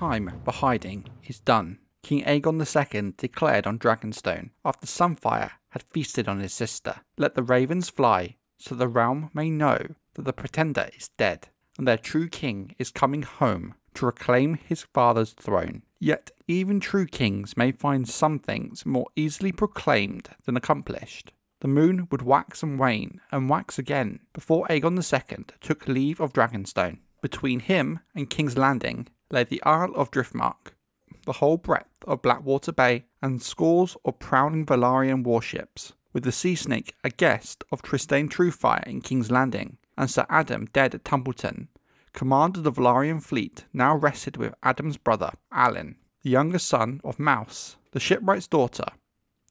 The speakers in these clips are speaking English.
time for hiding is done. King Aegon II declared on Dragonstone, after Sunfyre had feasted on his sister, Let the ravens fly, so the realm may know that the pretender is dead, and their true king is coming home to reclaim his father's throne. Yet even true kings may find some things more easily proclaimed than accomplished. The moon would wax and wane and wax again before Aegon II took leave of Dragonstone. Between him and King's Landing lay the Isle of Driftmark, the whole breadth of Blackwater Bay, and scores of prowling Velaryon warships, with the Sea Snake a guest of Trystane Truefyre in King's Landing, and Sir Adam dead at Tumbleton. Command of the Velaryon fleet now rested with Adam's brother, Alyn, the younger son of Mouse, the shipwright's daughter,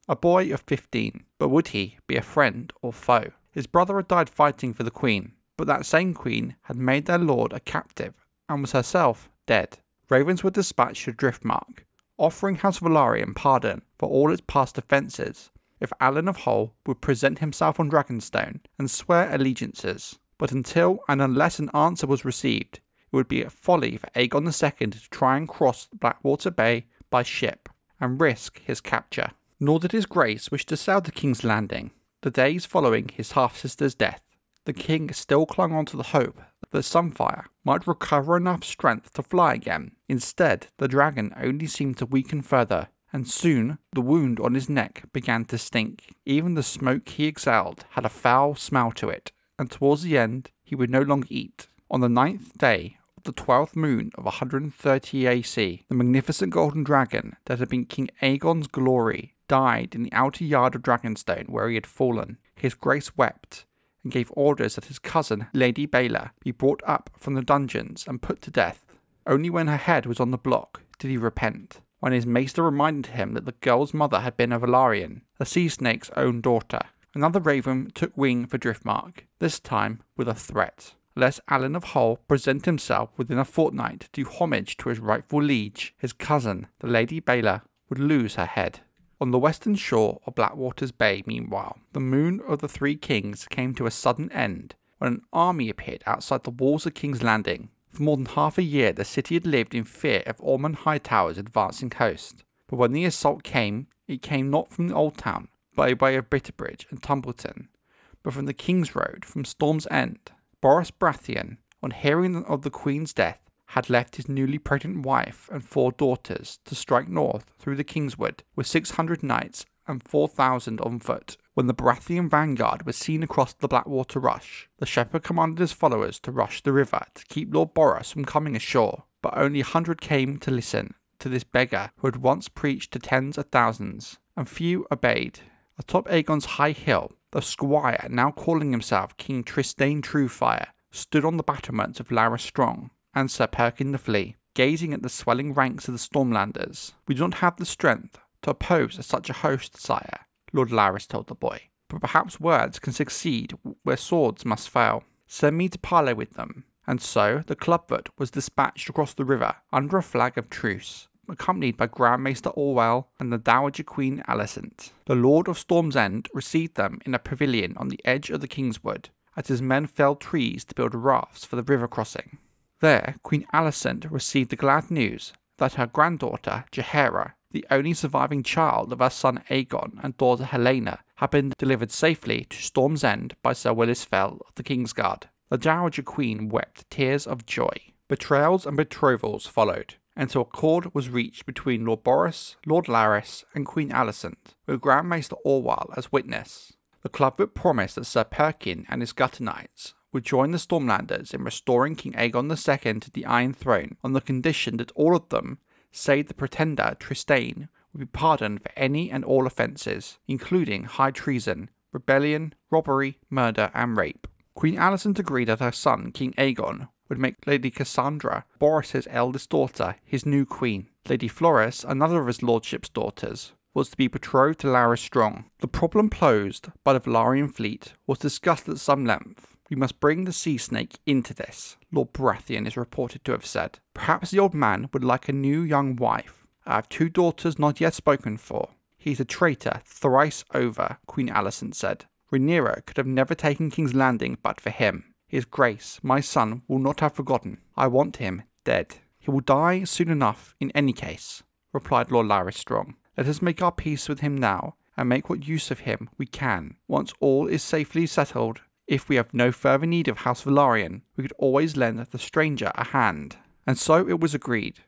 a boy of fifteen. But would he be a friend or foe? His brother had died fighting for the queen, but that same queen had made their lord a captive and was herself dead. Ravens were dispatched to Driftmark, offering House Velaryon pardon for all its past offences if Alyn of Hull would present himself on Dragonstone and swear allegiances. But until and unless an answer was received, it would be a folly for Aegon II to try and cross Blackwater Bay by ship and risk his capture nor did his grace wish to sail to King's Landing. The days following his half sister's death, the king still clung on to the hope that the Sunfyre might recover enough strength to fly again. Instead, the dragon only seemed to weaken further, and soon the wound on his neck began to stink. Even the smoke he exhaled had a foul smell to it, and towards the end he would no longer eat. On the ninth day of the twelfth moon of 130 AC, the magnificent golden dragon that had been King Aegon's glory died in the outer yard of Dragonstone where he had fallen. His grace wept and gave orders that his cousin, Lady Baela, be brought up from the dungeons and put to death. Only when her head was on the block did he repent, when his maester reminded him that the girl's mother had been a Velaryon, the sea snake's own daughter. Another raven took wing for Driftmark, this time with a threat. Lest Alyn of Hull present himself within a fortnight to do homage to his rightful liege, his cousin, the Lady Baela, would lose her head. On the western shore of Blackwater's Bay, meanwhile, the Moon of the Three Kings came to a sudden end when an army appeared outside the walls of King's Landing. For more than half a year, the city had lived in fear of Ormond Hightower's advancing host. But when the assault came, it came not from the Old Town, by way of Bitterbridge and Tumbleton, but from the King's Road, from Storm's End. Borros Baratheon, on hearing of the Queen's death, had left his newly pregnant wife and four daughters to strike north through the Kingswood with 600 knights and 4,000 on foot. When the Baratheon vanguard was seen across the Blackwater Rush, the shepherd commanded his followers to rush the river to keep Lord Borros from coming ashore, but only a hundred came to listen to this beggar who had once preached to tens of thousands, and few obeyed. Atop Aegon's high hill, the squire, now calling himself King Trystane Truefyre, stood on the battlements of Larys Strong, and Sir Perkin the Flea, gazing at the swelling ranks of the Stormlanders. We do not have the strength to oppose such a host, sire, Lord Larys told the boy. But perhaps words can succeed where swords must fail. Send me to parley with them. And so the clubfoot was dispatched across the river under a flag of truce, accompanied by Grand Maester Orwyle and the Dowager Queen Alicent. The Lord of Storm's End received them in a pavilion on the edge of the Kingswood, as his men felled trees to build rafts for the river crossing. There, Queen Alicent received the glad news that her granddaughter, Jaehaera, the only surviving child of her son Aegon and daughter Helaena, had been delivered safely to Storm's End by Sir Willis Fell of the Kingsguard. The Dowager Queen wept tears of joy. Betrayals and betrothals followed, until accord was reached between Lord Borros, Lord Larys, and Queen Alicent, with Grand Maester Orwyle as witness. The clubfoot promised that Sir Perkin and his gutter knights would join the Stormlanders in restoring King Aegon II to the Iron Throne on the condition that all of them, save the pretender Trystane, would be pardoned for any and all offences, including high treason, rebellion, robbery, murder, and rape. Queen Alicent agreed that her son, King Aegon, would make Lady Cassandra, Borros's eldest daughter, his new queen. Lady Florys, another of his lordship's daughters, was to be betrothed to Larys Strong. The problem posed by the Velaryon fleet was discussed at some length, we must bring the sea snake into this, Lord Baratheon is reported to have said. Perhaps the old man would like a new young wife. I have two daughters not yet spoken for. He's a traitor thrice over, Queen Alicent said. Rhaenyra could have never taken King's Landing but for him. His grace, my son, will not have forgotten. I want him dead. He will die soon enough in any case, replied Lord Larys Strong. Let us make our peace with him now, and make what use of him we can. Once all is safely settled, if we have no further need of House Velaryon, we could always lend the stranger a hand. And so it was agreed.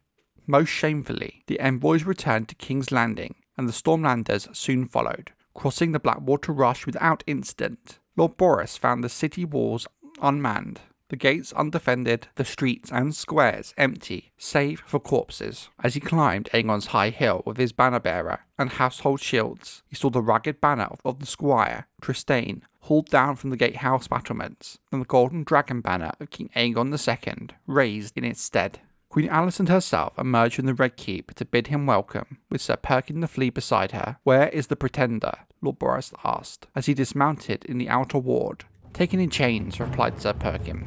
Most shamefully, the envoys returned to King's Landing, and the Stormlanders soon followed, crossing the Blackwater Rush without incident. Lord Borros found the city walls unmanned, the gates undefended, the streets and squares empty, save for corpses. As he climbed Aegon's high hill with his banner bearer and household shields, he saw the ragged banner of the squire, Trystane, hauled down from the gatehouse battlements, and the golden dragon banner of King Aegon II raised in its stead. Queen Alicent herself emerged from the Red Keep to bid him welcome, with Sir Perkin the Flea beside her. Where is the pretender? Lord Borros asked, as he dismounted in the outer ward. Taken in chains, replied Sir Perkin.